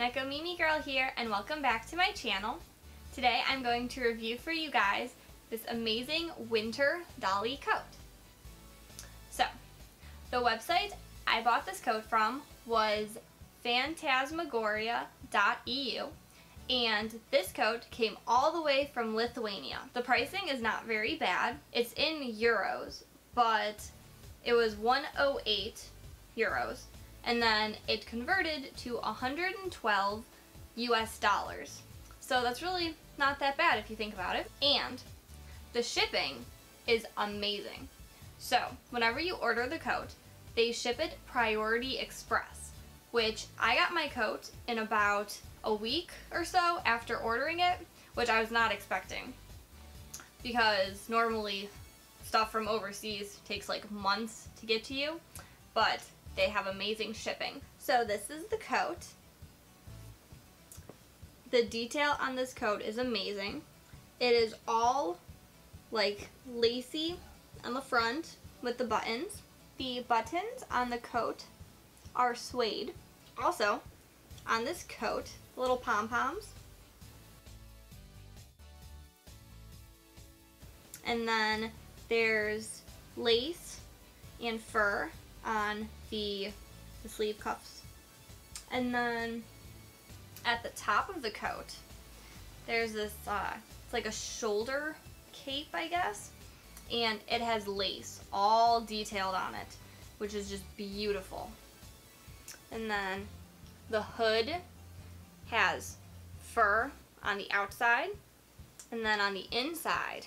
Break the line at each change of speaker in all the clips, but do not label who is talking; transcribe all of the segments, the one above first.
Neko Mimi Girl here and welcome back to my channel. Today I'm going to review for you guys this amazing winter dolly coat. So, the website I bought this coat from was fantasmagoria.eu and this coat came all the way from Lithuania. The pricing is not very bad. It's in euros, but it was 108 euros and then it converted to 112 US dollars. So that's really not that bad if you think about it. And the shipping is amazing. So whenever you order the coat, they ship it Priority Express, which I got my coat in about a week or so after ordering it, which I was not expecting. Because normally stuff from overseas takes like months to get to you, but they have amazing shipping. So this is the coat. The detail on this coat is amazing. It is all like lacy on the front with the buttons. The buttons on the coat are suede. Also, on this coat, little pom-poms. And then there's lace and fur on the, the sleeve cuffs. And then at the top of the coat, there's this, uh, it's like a shoulder cape, I guess. And it has lace all detailed on it, which is just beautiful. And then the hood has fur on the outside. And then on the inside,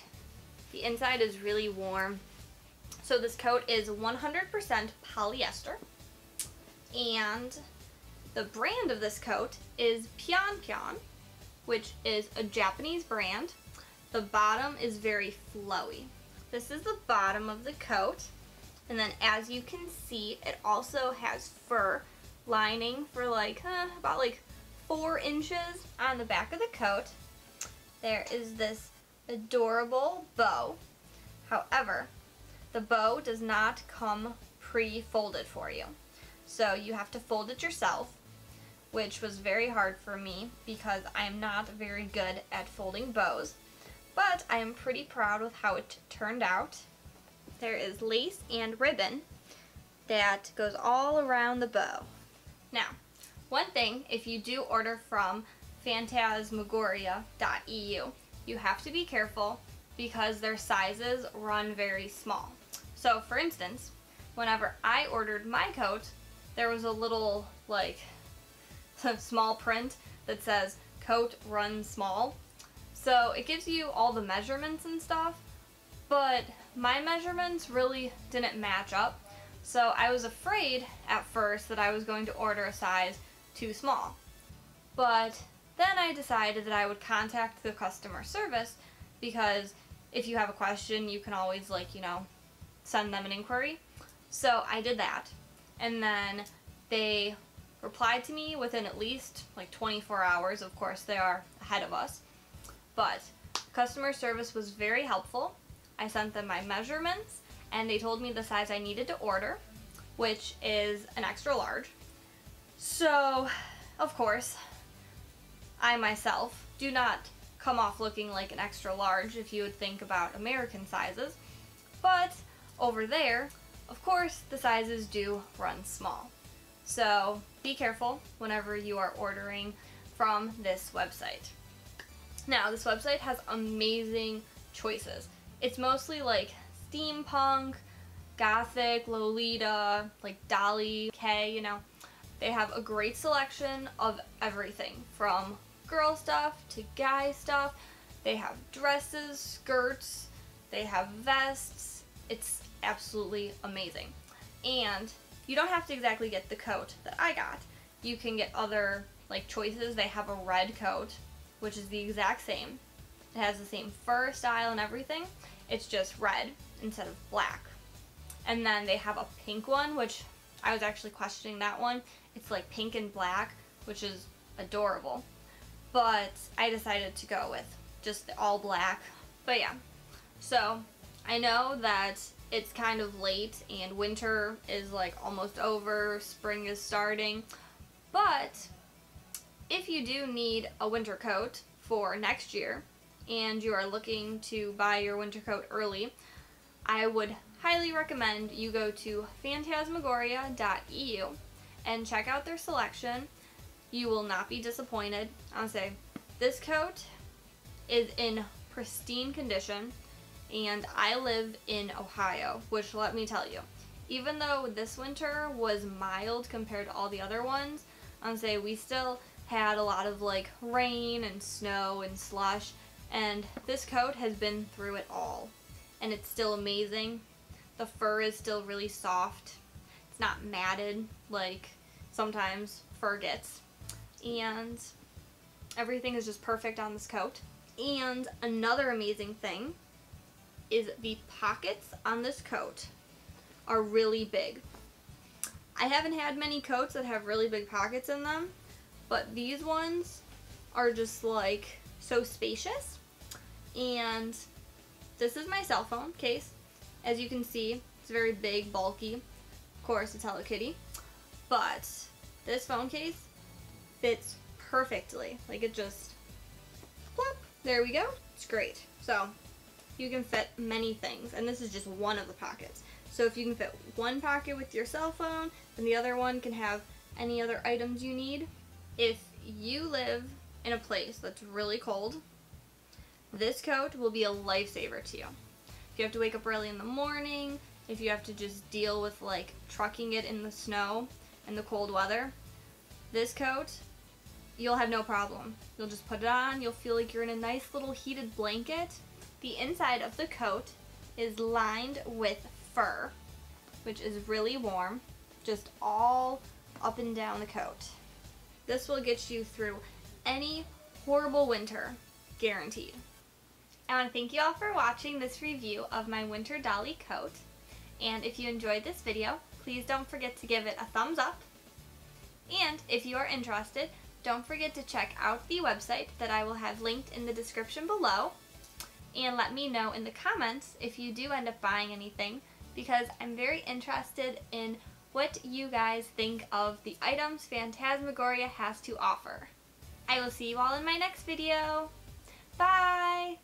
the inside is really warm so this coat is 100% polyester. And the brand of this coat is Pyon Pyon, which is a Japanese brand. The bottom is very flowy. This is the bottom of the coat. And then as you can see, it also has fur lining for like, uh, about like four inches on the back of the coat. There is this adorable bow. However, the bow does not come pre-folded for you. So you have to fold it yourself, which was very hard for me because I am not very good at folding bows. But I am pretty proud with how it turned out. There is lace and ribbon that goes all around the bow. Now, one thing, if you do order from fantasmagoria.eu, you have to be careful because their sizes run very small. So for instance, whenever I ordered my coat, there was a little like small print that says coat run small. So it gives you all the measurements and stuff, but my measurements really didn't match up. So I was afraid at first that I was going to order a size too small. But then I decided that I would contact the customer service because if you have a question, you can always like, you know, send them an inquiry. So I did that. And then they replied to me within at least like 24 hours. Of course, they are ahead of us. But customer service was very helpful. I sent them my measurements and they told me the size I needed to order, which is an extra large. So, of course, I myself do not come off looking like an extra large if you would think about American sizes, but over there, of course, the sizes do run small. So be careful whenever you are ordering from this website. Now, this website has amazing choices. It's mostly like steampunk, gothic, Lolita, like Dolly, Kei, you know. They have a great selection of everything from girl stuff to guy stuff. They have dresses, skirts, they have vests. It's absolutely amazing. And you don't have to exactly get the coat that I got. You can get other like choices. They have a red coat, which is the exact same. It has the same fur style and everything. It's just red instead of black. And then they have a pink one, which I was actually questioning that one. It's like pink and black, which is adorable. But I decided to go with just all black. But yeah, so I know that it's kind of late and winter is like almost over, spring is starting, but if you do need a winter coat for next year and you are looking to buy your winter coat early, I would highly recommend you go to fantasmagoria.eu and check out their selection. You will not be disappointed. I'll say this coat is in pristine condition and I live in Ohio, which let me tell you, even though this winter was mild compared to all the other ones, I'll say we still had a lot of like rain and snow and slush and this coat has been through it all and it's still amazing. The fur is still really soft. It's not matted like sometimes fur gets. And everything is just perfect on this coat. And another amazing thing is the pockets on this coat are really big. I haven't had many coats that have really big pockets in them, but these ones are just like so spacious. And this is my cell phone case. As you can see, it's very big, bulky. Of course, it's Hello Kitty. But this phone case fits perfectly. Like it just, plop, there we go. It's great. So you can fit many things, and this is just one of the pockets. So if you can fit one pocket with your cell phone, then the other one can have any other items you need. If you live in a place that's really cold, this coat will be a lifesaver to you. If you have to wake up early in the morning, if you have to just deal with like trucking it in the snow and the cold weather, this coat, you'll have no problem. You'll just put it on, you'll feel like you're in a nice little heated blanket. The inside of the coat is lined with fur, which is really warm, just all up and down the coat. This will get you through any horrible winter, guaranteed. I want to thank you all for watching this review of my Winter Dolly coat. And if you enjoyed this video, please don't forget to give it a thumbs up. And if you are interested, don't forget to check out the website that I will have linked in the description below. And let me know in the comments if you do end up buying anything because I'm very interested in what you guys think of the items Fantasmagoria has to offer. I will see you all in my next video. Bye!